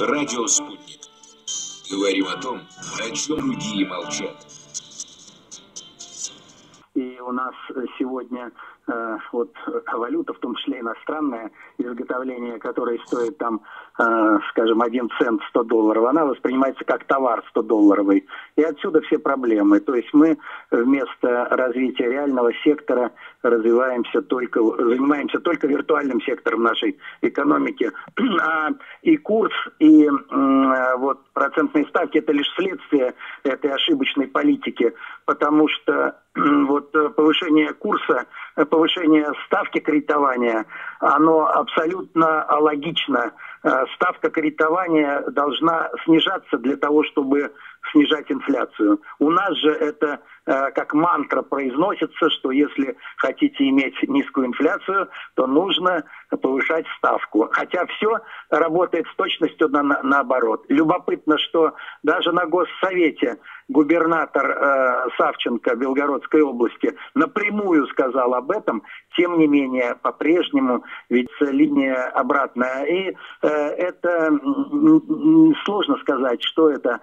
Радио «Спутник». Говорим о том, о чем другие молчат. У нас сегодня э, вот валюта, в том числе иностранная, изготовление которой стоит там, э, скажем, 1 цент 100 долларов, она воспринимается как товар 100 долларовый. И отсюда все проблемы. То есть мы вместо развития реального сектора развиваемся только, занимаемся только виртуальным сектором нашей экономики. А и курс, и э, вот процентные ставки это лишь следствие этой ошибочной политики, потому что вот повышение курса, повышение ставки кредитования, оно абсолютно логично. Э, ставка кредитования должна снижаться для того, чтобы снижать инфляцию. У нас же это э, как мантра произносится, что если хотите иметь низкую инфляцию, то нужно повышать ставку. Хотя все работает с точностью на, на, наоборот. Любопытно, что даже на Госсовете губернатор э, Савченко Белгородской области напрямую сказал об этом, тем не менее по-прежнему ведь линия обратная. И э, это сложно сказать, что это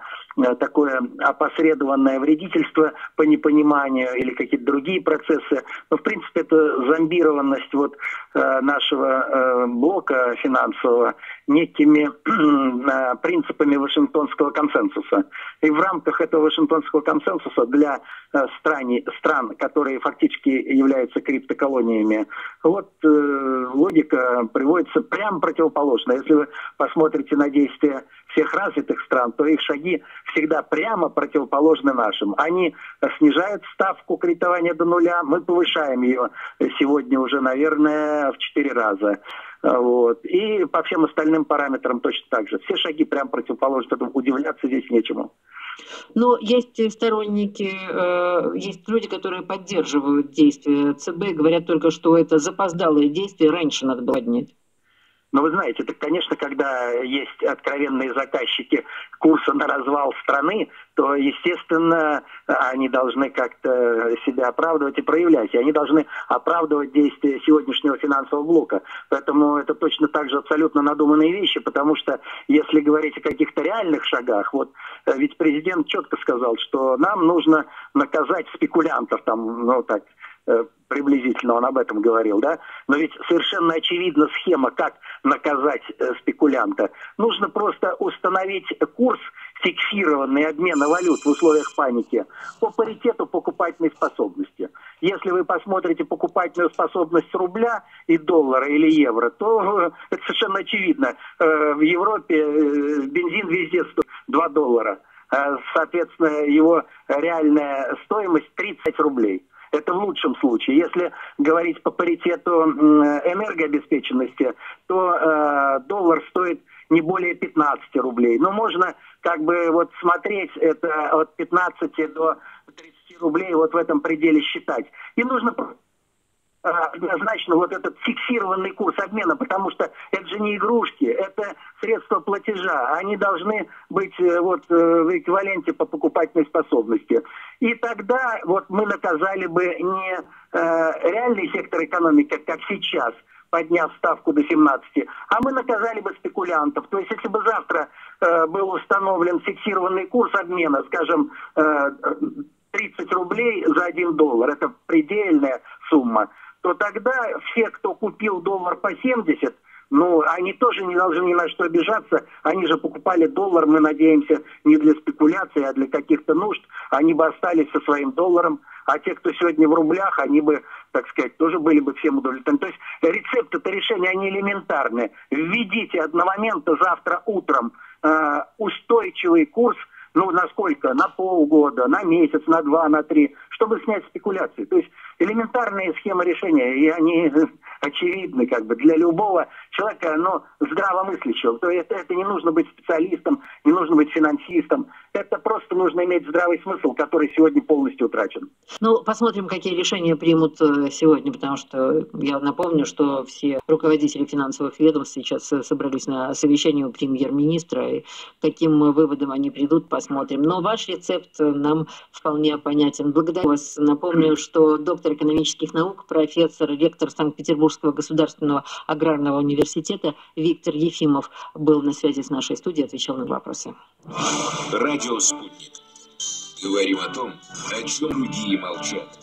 такое опосредованное вредительство по непониманию или какие-то другие процессы. Но в принципе это зомбированность вот э, нашего э, блока финансового некими э, принципами Вашингтонского консенсуса. И в рамках этого Вашингтонского консенсуса для э, стран, стран которые фактически являются криптоколониями, вот э, логика приводится прямо противоположно. Если вы посмотрите на действия всех развитых стран, то их шаги всегда прямо противоположны нашим. Они снижают ставку кредитования до нуля, мы повышаем ее сегодня уже, наверное, в четыре раза. Вот. И по всем остальным параметрам точно так же. Все шаги прям противоположны, удивляться здесь нечему. Но есть сторонники, э, есть люди, которые поддерживают действия ЦБ, говорят только, что это запоздалое действие, раньше надо было поднять. Но вы знаете, это, конечно, когда есть откровенные заказчики курса на развал страны, то, естественно, они должны как-то себя оправдывать и проявлять. И они должны оправдывать действия сегодняшнего финансового блока. Поэтому это точно так же абсолютно надуманные вещи, потому что если говорить о каких-то реальных шагах, вот э, ведь президент четко сказал, что нам нужно наказать спекулянтов, там, ну так, приблизительно он об этом говорил, да, но ведь совершенно очевидна схема, как наказать э, спекулянта. Нужно просто установить курс фиксированный обмена валют в условиях паники по паритету покупательной способности. Если вы посмотрите покупательную способность рубля и доллара или евро, то э, это совершенно очевидно. В Европе бензин везде стоит 2 доллара. Соответственно, его реальная стоимость 30 рублей. Это в лучшем случае. Если говорить по паритету энергообеспеченности, то э, доллар стоит не более 15 рублей. Но можно как бы вот смотреть это от 15 до 30 рублей вот в этом пределе считать. И нужно однозначно вот этот фиксированный курс обмена, потому что это же не игрушки, это средства платежа, они должны быть э, вот э, в эквиваленте по покупательной способности. И тогда вот мы наказали бы не э, реальный сектор экономики, как сейчас, подняв ставку до 17, а мы наказали бы спекулянтов. То есть если бы завтра э, был установлен фиксированный курс обмена, скажем, э, 30 рублей за 1 доллар, это предельная сумма, то тогда все, кто купил доллар по 70, ну, они тоже не должны ни на что обижаться. Они же покупали доллар, мы надеемся, не для спекуляции, а для каких-то нужд. Они бы остались со своим долларом. А те, кто сегодня в рублях, они бы, так сказать, тоже были бы всем удовлетворены. То есть рецепт это решение, они элементарные. Введите одномоментно завтра утром э, устойчивый курс ну, на сколько? На полгода, на месяц, на два, на три, чтобы снять спекуляции. То есть элементарные схемы решения, и они очевидны как бы для любого человека, но здравомыслящего. То есть это, не нужно быть специалистом, не нужно быть финансистом. Это просто нужно иметь здравый смысл, который сегодня полностью утрачен. Ну, посмотрим, какие решения примут э, сегодня, потому что я напомню, что все руководители финансовых ведомств сейчас э, собрались на совещании у премьер-министра, и каким выводом они придут, посмотрим. Но ваш рецепт нам вполне понятен. Благодарю вас. Напомню, что доктор экономических наук, профессор, ректор Санкт-Петербургского государственного аграрного университета университета Виктор Ефимов был на связи с нашей студией, отвечал на вопросы. Радио «Спутник». Говорим о том, о чем другие молчат.